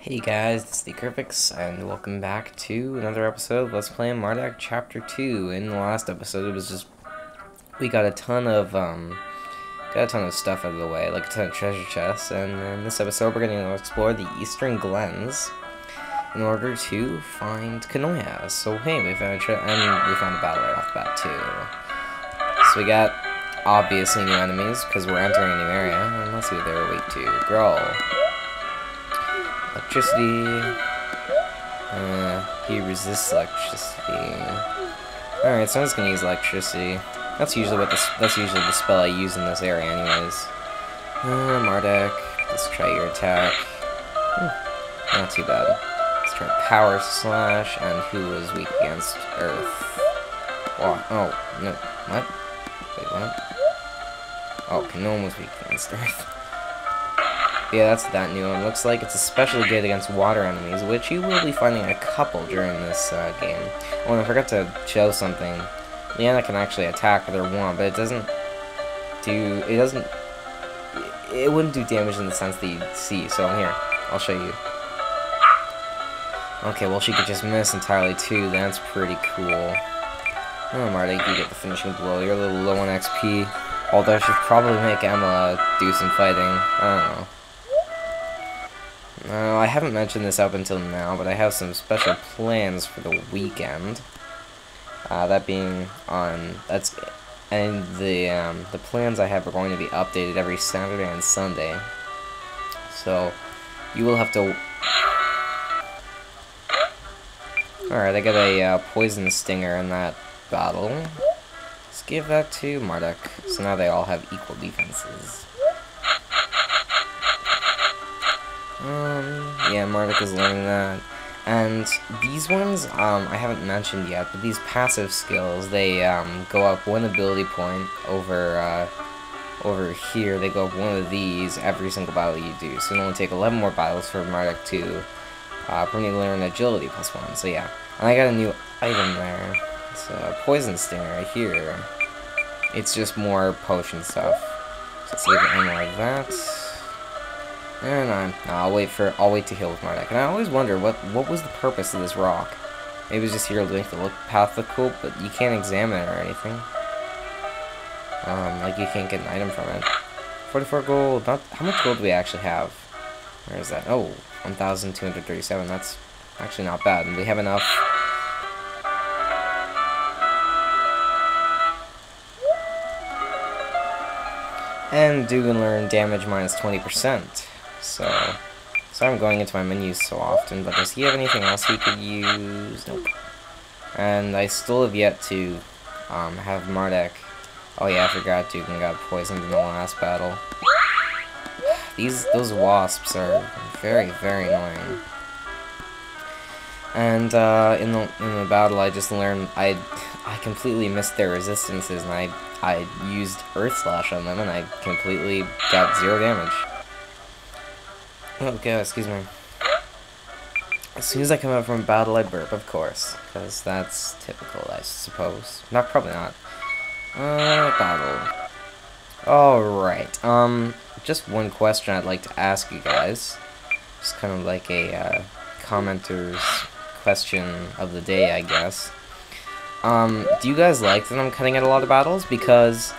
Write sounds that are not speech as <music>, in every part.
Hey guys, it's the Crifix, and welcome back to another episode of Let's Play Mardek Chapter 2. In the last episode, it was just, we got a ton of, um, got a ton of stuff out of the way, like a ton of treasure chests, and in this episode we're going to explore the Eastern Glens in order to find Canonia. So hey, we found a tre and we found a battle right off the bat too. So we got, obviously, new enemies, because we're entering a new area, let's see what they're weak to. Growl. Electricity. Uh, he resists electricity. Alright, so I'm just gonna use electricity. That's usually what this that's usually the spell I use in this area anyways. Uh, Mardek, let's try your attack. Hmm, not too bad. Let's try Power Slash, and who was weak against Earth? Oh, oh, no, what? Wait, what? Oh, okay, no one was weak against Earth. Yeah, that's that new one. Looks like it's especially good against water enemies, which you will be finding a couple during this uh, game. Oh, and I forgot to show something. Leanna can actually attack with her wand, but it doesn't do... It doesn't... It wouldn't do damage in the sense that you'd see, so here, I'll show you. Okay, well, she could just miss entirely, too. That's pretty cool. Oh, Marta, you get the finishing blow. You're a little low on XP. Although I should probably make Emma do some fighting. I don't know. I haven't mentioned this up until now, but I have some special plans for the weekend. Uh, that being on that's and the um, the plans I have are going to be updated every Saturday and Sunday. So you will have to. All right, I got a uh, poison stinger in that battle. Let's give that to Mardek. So now they all have equal defenses. Um, yeah, Mardek is learning that. And these ones, um, I haven't mentioned yet, but these passive skills, they, um, go up one ability point over, uh, over here. They go up one of these every single battle you do. So it only take 11 more battles for Mardek to, uh, permanently learn agility plus one. So yeah. And I got a new item there. It's a poison stinger right here. It's just more potion stuff. So let's see if I like that. And I'm, I'll wait for, I'll wait to heal with my deck. And I always wonder, what what was the purpose of this rock? Maybe it was just here to make the look, path look cool, but you can't examine it or anything. Um, like you can't get an item from it. 44 gold, not, how much gold do we actually have? Where is that? Oh, 1,237, that's actually not bad. And we have enough and Deugan learn damage minus 20%. So, sorry I'm going into my menus so often, but does he have anything else he could use? Nope. And I still have yet to um, have Mardek. Oh yeah, I forgot Deugan got poisoned in the last battle. These, those wasps are very, very annoying. And uh, in the in the battle, I just learned I I completely missed their resistances, and I I used Earth Slash on them, and I completely got zero damage. Okay, excuse me. As soon as I come out from battle, I burp, of course, because that's typical, I suppose. Not probably not. Uh, battle. Alright, um, just one question I'd like to ask you guys. Just kind of like a, uh, commenter's question of the day, I guess. Um, do you guys like that I'm cutting out a lot of battles? Because,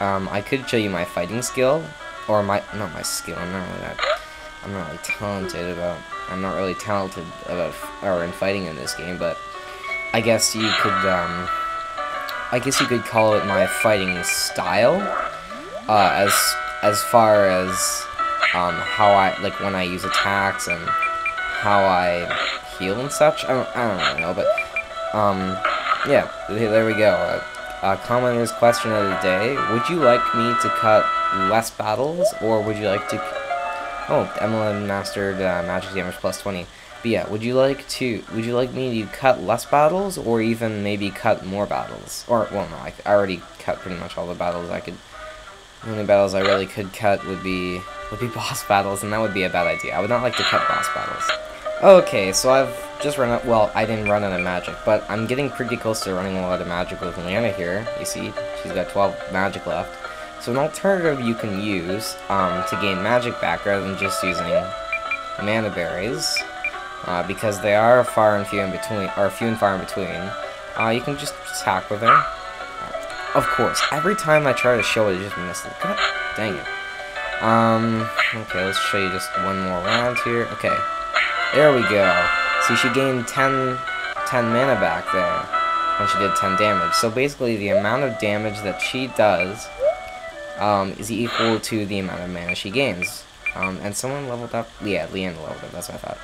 um, I could show you my fighting skill, or my, not my skill, I'm not really that, I'm not really talented about, I'm not really talented about, or in fighting in this game, but I guess you could, um, I guess you could call it my fighting style, uh, as, as far as, um, how I, like, when I use attacks and how I heal and such. I don't, I don't really know, but, um, yeah, there we go. Uh, uh, commenter's question of the day. Would you like me to cut less battles, or would you like to... Oh, Emela mastered uh, magic damage plus 20. But yeah, would you like to... Would you like me to cut less battles, or even maybe cut more battles? Or, well, no, I, I already cut pretty much all the battles I could... The only battles I really could cut would be would be <laughs> boss battles, and that would be a bad idea. I would not like to cut boss battles. Okay, so I've just run out, well, I didn't run out of magic, but I'm getting pretty close to running a lot of magic with Leanna here. You see, she's got 12 magic left. So an alternative you can use um, to gain magic back rather than just using mana berries, uh, because they are far and few in between, or few and far in between, uh, you can just attack with them. Of course, every time I try to show it, it just misses. God dang it. Um, okay, let's show you just one more round here. Okay, there we go. See, she gained 10, 10 mana back there when she did 10 damage. So basically, the amount of damage that she does um, is equal to the amount of mana she gains. Um, and someone leveled up? Yeah, Leanna leveled up, that's what I thought.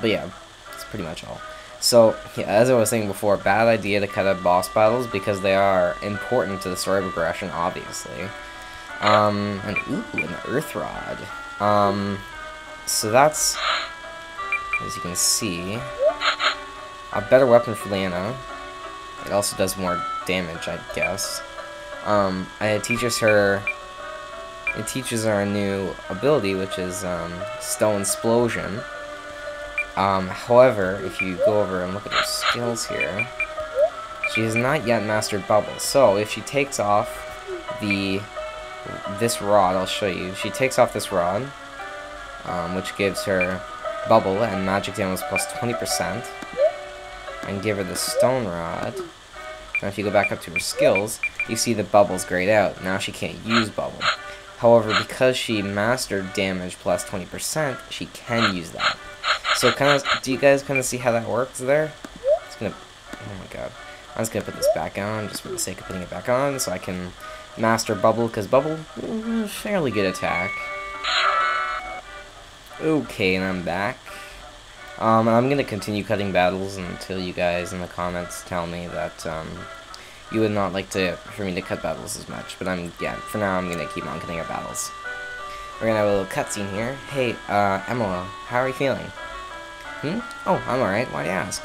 But yeah, that's pretty much all. So, yeah, as I was saying before, bad idea to cut out boss battles because they are important to the story progression, obviously. Um, and ooh, an Earth Rod. Um, so that's, as you can see, a better weapon for Leanna. It also does more damage, I guess. Um, it teaches her, it teaches her a new ability, which is, um, Stone Explosion. Um, however, if you go over and look at her skills here, she has not yet mastered Bubble. So, if she takes off the this rod, I'll show you. She takes off this rod, um, which gives her bubble and magic damage plus 20%, and give her the stone rod. Now if you go back up to her skills, you see the bubbles grayed out. Now she can't use bubble. However, because she mastered damage plus 20%, she can use that. So kind of, do you guys kind of see how that works there? It's gonna, oh my god. I'm just gonna put this back on, just for the sake of putting it back on, so I can Master Bubble, because Bubble, fairly good attack. Okay, and I'm back. Um, I'm to continue cutting battles until you guys in the comments tell me that, um, you would not like to for me to cut battles as much. But I'm, yeah, for now I'm to keep on cutting out battles. We're to have a little cutscene here. Hey, uh, Emma, how are you feeling? Hmm? Oh, I'm alright. Why do you ask?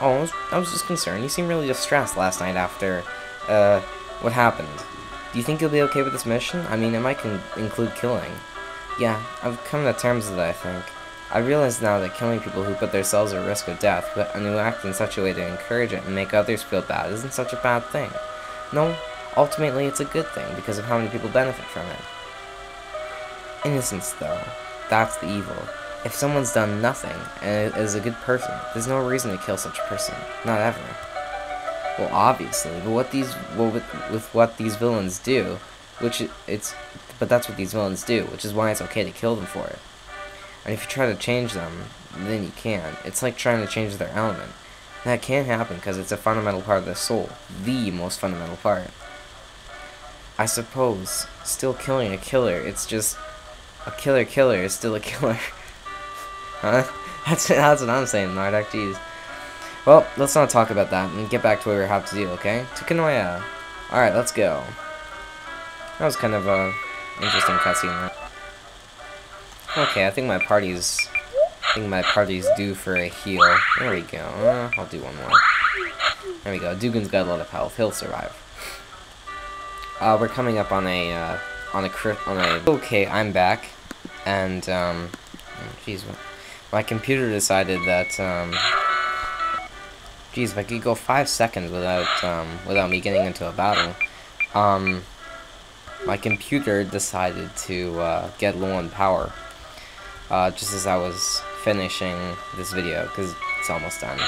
Oh, I was, I was just concerned. You seemed really distressed last night after, uh, what happened? Do you think you'll be okay with this mission? I mean, it might include killing. Yeah, I've come to terms with it, I think. I realize now that killing people who put themselves at risk of death, but and who act in such a way to encourage it and make others feel bad isn't such a bad thing. No, ultimately it's a good thing because of how many people benefit from it. Innocence, though, that's the evil. If someone's done nothing and is a good person, there's no reason to kill such a person. Not ever. Well, obviously, but what these well with, with what these villains do, which it's but that's what these villains do, which is why it's okay to kill them for it. And if you try to change them, then you can. It's like trying to change their element. That can't happen because it's a fundamental part of their soul, the most fundamental part. I suppose, still killing a killer, it's just a killer killer is still a <laughs> killer. huh? That's that's what I'm saying, Mardek, jeez. Well, let's not talk about that and get back to what we have to do, okay? To Canonia. Alright, let's go. That was kind of a interesting cutscene. Okay, I think my party's I think my party's due for a heal. There we go. Uh, I'll do one more. There we go. Deugan's got a lot of health. He'll survive. Uh, we're coming up on a uh, on a crit on a. Okay, I'm back, and um, jeez, my computer decided that um Jeez, if I could go five seconds without um, without me getting into a battle, um, my computer decided to uh, get low on power uh, just as I was finishing this video because it's almost done.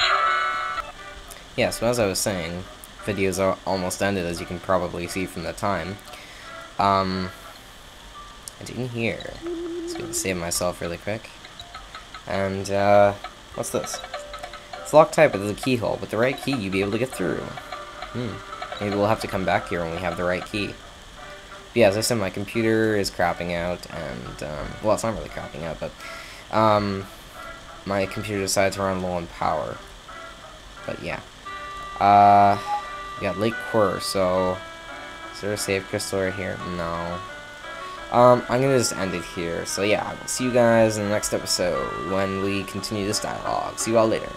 Yeah, so as I was saying, videos are almost ended as you can probably see from the time. Um, I didn't hear. Just gonna save myself really quick. And uh, what's this? It's locked tight, but there's a keyhole. With the right key, you'd be able to get through. Hmm. Maybe we'll have to come back here when we have the right key. But yeah, as I said, my computer is crapping out, and, um, well, it's not really crapping out, but, um, my computer decided to run low on power. But yeah. Uh, got Lake Quirr, so, is there a save crystal right here? No. Um, I'm gonna just end it here. So yeah, I will see you guys in the next episode when we continue this dialogue. See you all later.